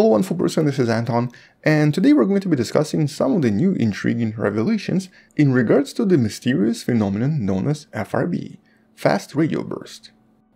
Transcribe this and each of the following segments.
Hello person, this is Anton, and today we're going to be discussing some of the new intriguing revelations in regards to the mysterious phenomenon known as FRB, Fast Radio Burst.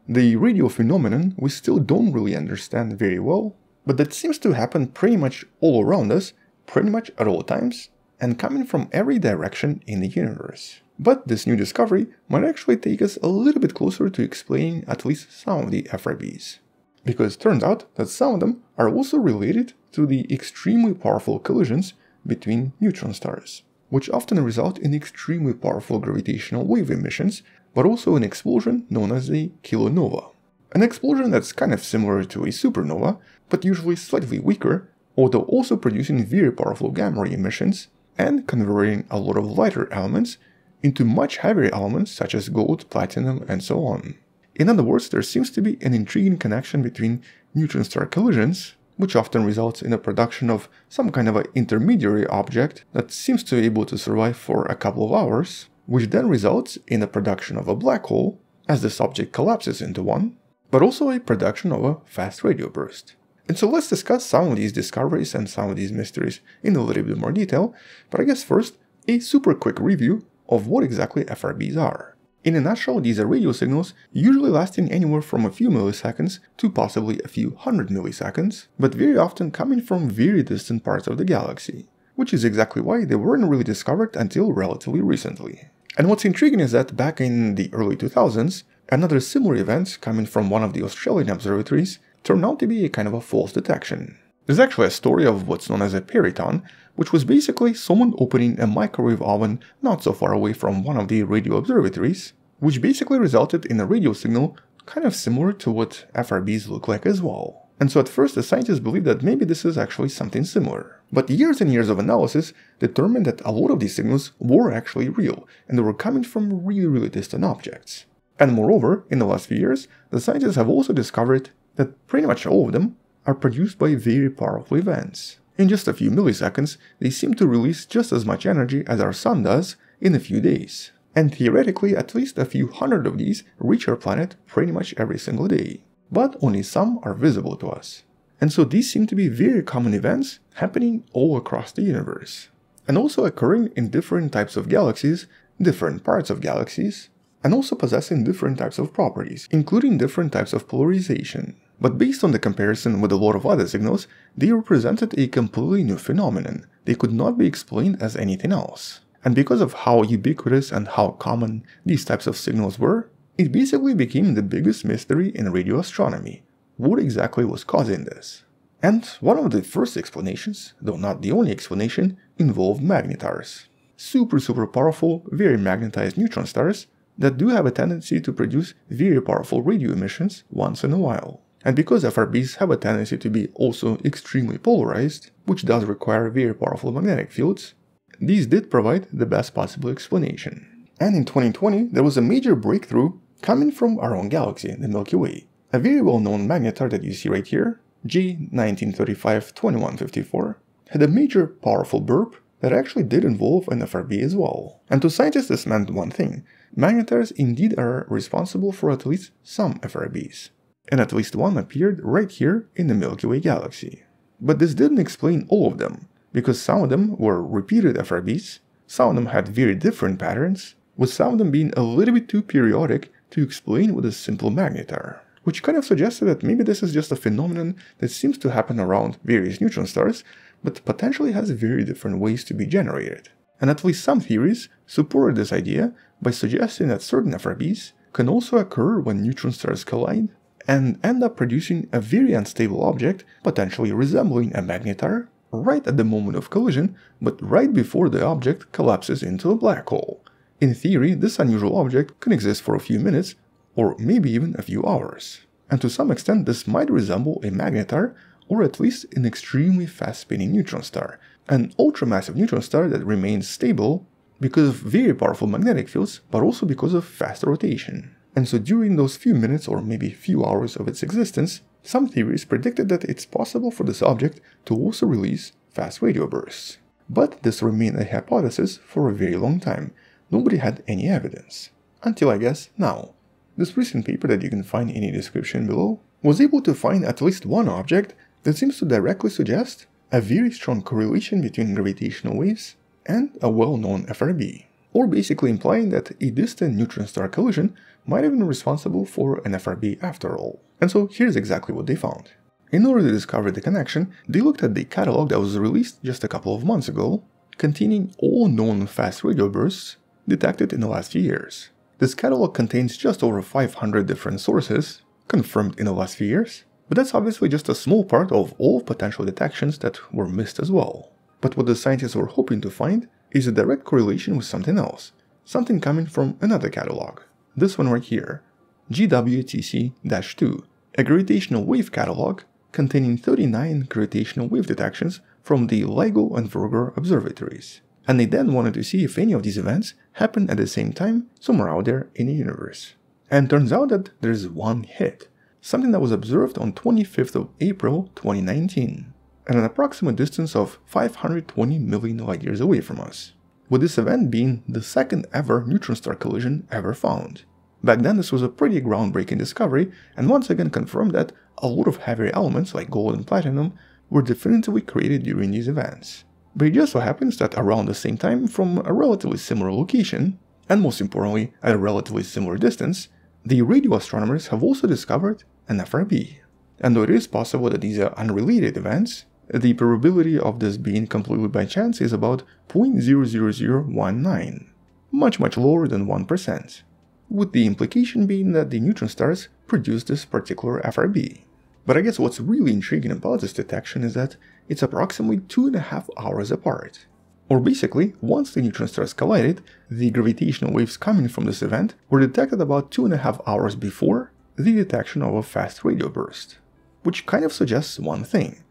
The radio phenomenon we still don't really understand very well, but that seems to happen pretty much all around us, pretty much at all times, and coming from every direction in the universe. But this new discovery might actually take us a little bit closer to explaining at least some of the FRBs because it turns out that some of them are also related to the extremely powerful collisions between neutron stars, which often result in extremely powerful gravitational wave emissions, but also an explosion known as a kilonova. An explosion that's kind of similar to a supernova, but usually slightly weaker, although also producing very powerful gamma ray emissions and converting a lot of lighter elements into much heavier elements such as gold, platinum, and so on. In other words, there seems to be an intriguing connection between neutron star collisions, which often results in the production of some kind of an intermediary object that seems to be able to survive for a couple of hours, which then results in the production of a black hole as this object collapses into one, but also a production of a fast radio burst. And so let's discuss some of these discoveries and some of these mysteries in a little bit more detail, but I guess first, a super quick review of what exactly FRBs are. In a nutshell, these are radio signals, usually lasting anywhere from a few milliseconds to possibly a few hundred milliseconds, but very often coming from very distant parts of the galaxy, which is exactly why they weren't really discovered until relatively recently. And what's intriguing is that back in the early 2000s, another similar event coming from one of the Australian observatories turned out to be a kind of a false detection. There's actually a story of what's known as a peryton, which was basically someone opening a microwave oven not so far away from one of the radio observatories, which basically resulted in a radio signal kind of similar to what FRBs look like as well. And so at first the scientists believed that maybe this is actually something similar. But years and years of analysis determined that a lot of these signals were actually real, and they were coming from really really distant objects. And moreover, in the last few years, the scientists have also discovered that pretty much all of them are produced by very powerful events. In just a few milliseconds, they seem to release just as much energy as our sun does in a few days. And theoretically, at least a few hundred of these reach our planet pretty much every single day. But only some are visible to us. And so these seem to be very common events happening all across the universe. And also occurring in different types of galaxies, different parts of galaxies, and also possessing different types of properties, including different types of polarization. But based on the comparison with a lot of other signals, they represented a completely new phenomenon. They could not be explained as anything else. And because of how ubiquitous and how common these types of signals were, it basically became the biggest mystery in radio astronomy. What exactly was causing this? And one of the first explanations, though not the only explanation, involved magnetars. Super super powerful, very magnetized neutron stars that do have a tendency to produce very powerful radio emissions once in a while. And because FRBs have a tendency to be also extremely polarized, which does require very powerful magnetic fields, these did provide the best possible explanation. And in 2020, there was a major breakthrough coming from our own galaxy, the Milky Way. A very well-known magnetar that you see right here, G1935-2154, had a major powerful burp that actually did involve an FRB as well. And to scientists this meant one thing, magnetars indeed are responsible for at least some FRBs and at least one appeared right here in the Milky Way galaxy. But this didn't explain all of them, because some of them were repeated FRBs, some of them had very different patterns, with some of them being a little bit too periodic to explain with a simple magnetar. Which kind of suggested that maybe this is just a phenomenon that seems to happen around various neutron stars, but potentially has very different ways to be generated. And at least some theories supported this idea by suggesting that certain FRBs can also occur when neutron stars collide and end up producing a very unstable object, potentially resembling a magnetar, right at the moment of collision, but right before the object collapses into a black hole. In theory, this unusual object can exist for a few minutes, or maybe even a few hours. And to some extent, this might resemble a magnetar, or at least an extremely fast-spinning neutron star, an ultramassive neutron star that remains stable because of very powerful magnetic fields, but also because of fast rotation. And so during those few minutes or maybe few hours of its existence, some theories predicted that it's possible for this object to also release fast radio bursts. But this remained a hypothesis for a very long time. Nobody had any evidence. Until I guess now. This recent paper that you can find in the description below was able to find at least one object that seems to directly suggest a very strong correlation between gravitational waves and a well-known FRB, or basically implying that a distant neutron star collision might have been responsible for an FRB after all. And so here's exactly what they found. In order to discover the connection, they looked at the catalog that was released just a couple of months ago, containing all known fast radio bursts detected in the last few years. This catalog contains just over 500 different sources, confirmed in the last few years, but that's obviously just a small part of all potential detections that were missed as well. But what the scientists were hoping to find is a direct correlation with something else, something coming from another catalog. This one right here, GWTC-2, a gravitational wave catalog containing 39 gravitational wave detections from the LIGO and Virgo observatories. And they then wanted to see if any of these events happen at the same time somewhere out there in the universe. And turns out that there's one hit, something that was observed on 25th of April 2019, at an approximate distance of 520 million light years away from us, with this event being the second ever neutron star collision ever found. Back then this was a pretty groundbreaking discovery and once again confirmed that a lot of heavier elements like gold and platinum were definitively created during these events. But it just so happens that around the same time, from a relatively similar location, and most importantly at a relatively similar distance, the radio astronomers have also discovered an FRB. And though it is possible that these are unrelated events, the probability of this being completely by chance is about 0.00019, much much lower than 1%, with the implication being that the neutron stars produce this particular FRB. But I guess what's really intriguing about this detection is that it's approximately two and a half hours apart. Or basically, once the neutron stars collided, the gravitational waves coming from this event were detected about two and a half hours before the detection of a fast radio burst. Which kind of suggests one thing.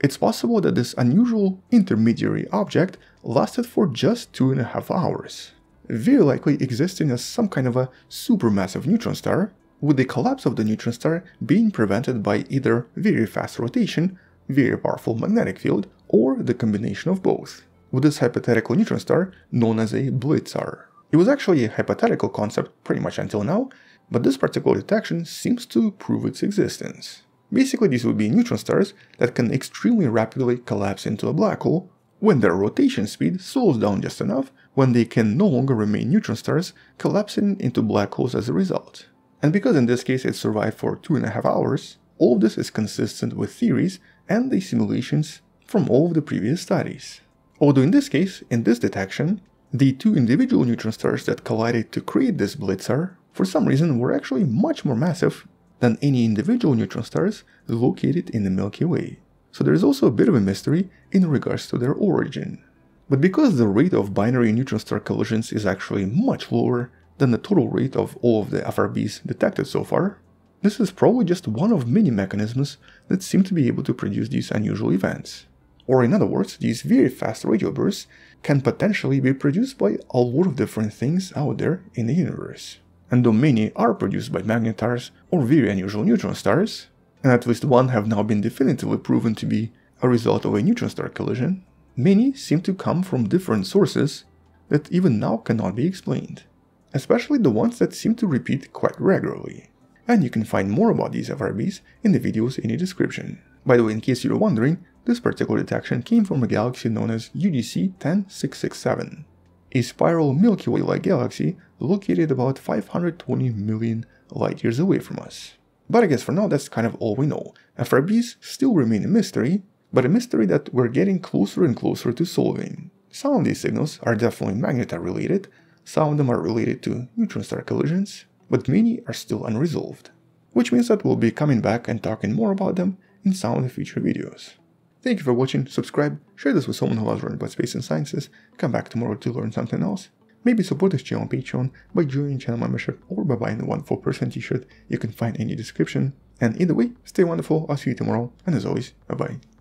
It's possible that this unusual intermediary object lasted for just two and a half hours, very likely existing as some kind of a supermassive neutron star with the collapse of the neutron star being prevented by either very fast rotation, very powerful magnetic field, or the combination of both, with this hypothetical neutron star known as a blitzar. It was actually a hypothetical concept pretty much until now, but this particular detection seems to prove its existence. Basically, these would be neutron stars that can extremely rapidly collapse into a black hole when their rotation speed slows down just enough when they can no longer remain neutron stars, collapsing into black holes as a result. And because in this case it survived for two and a half hours, all of this is consistent with theories and the simulations from all of the previous studies. Although in this case, in this detection, the two individual neutron stars that collided to create this blitzar, for some reason were actually much more massive than any individual neutron stars located in the Milky Way. So there is also a bit of a mystery in regards to their origin. But because the rate of binary neutron star collisions is actually much lower than the total rate of all of the FRBs detected so far, this is probably just one of many mechanisms that seem to be able to produce these unusual events. Or in other words, these very fast radio bursts can potentially be produced by a lot of different things out there in the universe. And though many are produced by magnetars or very unusual neutron stars, and at least one have now been definitively proven to be a result of a neutron star collision, many seem to come from different sources that even now cannot be explained especially the ones that seem to repeat quite regularly. And you can find more about these FRBs in the videos in the description. By the way, in case you're wondering, this particular detection came from a galaxy known as UGC 10667, a spiral Milky Way-like galaxy located about 520 million light years away from us. But I guess for now that's kind of all we know. FRBs still remain a mystery, but a mystery that we're getting closer and closer to solving. Some of these signals are definitely magnetar related, some of them are related to neutron star collisions, but many are still unresolved, which means that we'll be coming back and talking more about them in some of the future videos. Thank you for watching, subscribe, share this with someone who loves learning about space and sciences, come back tomorrow to learn something else, maybe support this channel on Patreon by joining channel membership or by buying the wonderful person t-shirt you can find in the description. And either way, stay wonderful, I'll see you tomorrow, and as always, bye bye.